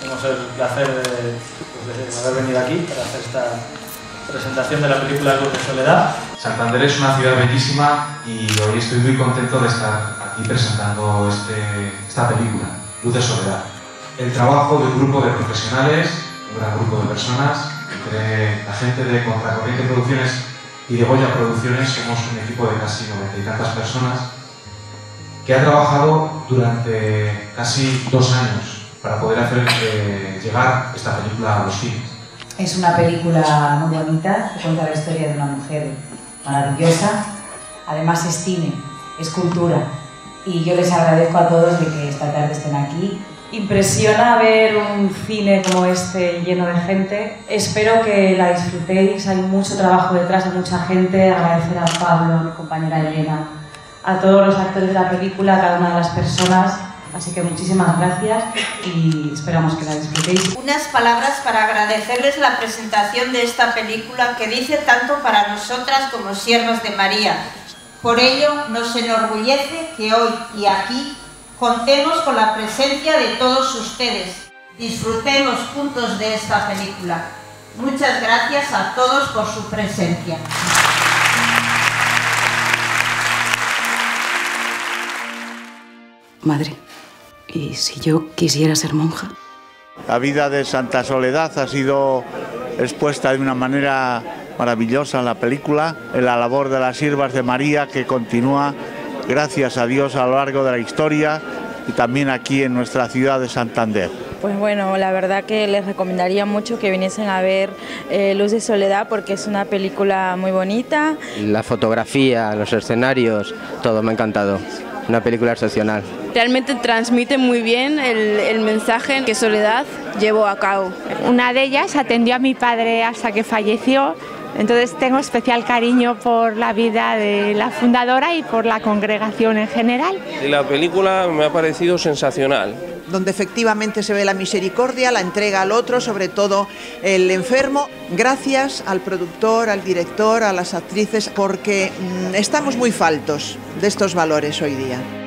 tenemos el placer de, pues, de haber venido aquí para hacer esta presentación de la película Luz de Soledad. Santander es una ciudad bellísima y hoy estoy muy contento de estar aquí presentando este, esta película, Luz de Soledad. El trabajo de un grupo de profesionales, un gran grupo de personas, entre la gente de Contracorriente Producciones y de Goya Producciones, somos un equipo de casi noventa y tantas personas que ha trabajado durante casi dos años para poder hacer eh, llegar esta película a los cines. Es una película muy bonita que cuenta la historia de una mujer maravillosa. Además es cine, es cultura. Y yo les agradezco a todos de que esta tarde estén aquí. Impresiona ver un cine como este lleno de gente. Espero que la disfrutéis. Hay mucho trabajo detrás de mucha gente. Agradecer a Pablo, a mi compañera Elena, a todos los actores de la película, a cada una de las personas. Así que muchísimas gracias y esperamos que la disfrutéis. Unas palabras para agradecerles la presentación de esta película que dice tanto para nosotras como siervas de María. Por ello nos enorgullece que hoy y aquí contemos con la presencia de todos ustedes. Disfrutemos juntos de esta película. Muchas gracias a todos por su presencia. Madre, ¿y si yo quisiera ser monja? La vida de Santa Soledad ha sido expuesta de una manera maravillosa en la película, en la labor de las siervas de María que continúa, gracias a Dios, a lo largo de la historia y también aquí en nuestra ciudad de Santander. Pues bueno, la verdad que les recomendaría mucho que viniesen a ver eh, Luz de Soledad porque es una película muy bonita. La fotografía, los escenarios, todo me ha encantado. Una película excepcional. Realmente transmite muy bien el, el mensaje que Soledad llevó a cabo. Una de ellas atendió a mi padre hasta que falleció entonces tengo especial cariño por la vida de la fundadora y por la congregación en general. Y la película me ha parecido sensacional. Donde efectivamente se ve la misericordia, la entrega al otro, sobre todo el enfermo, gracias al productor, al director, a las actrices, porque estamos muy faltos de estos valores hoy día.